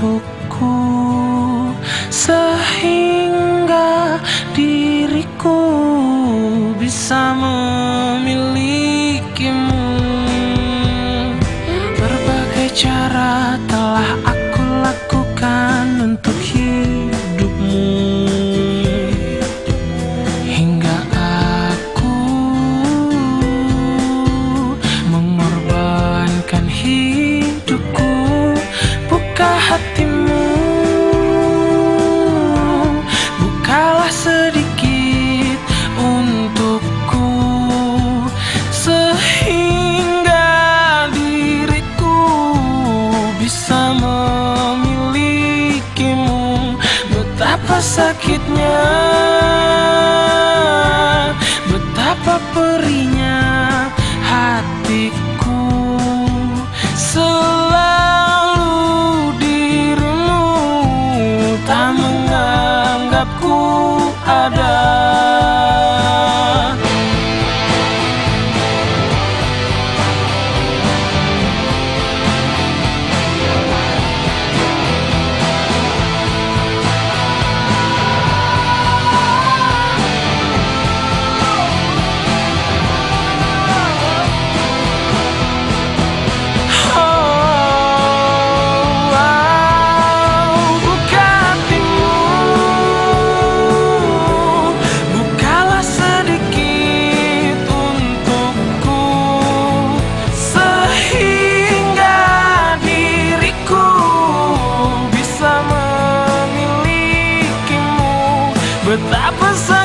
톡 bisa memilikimu. Betapa sakitnya Betapa perihnya hatiku. Selalu dirimu tak menganggapku ada Betapa sakitnya Betapa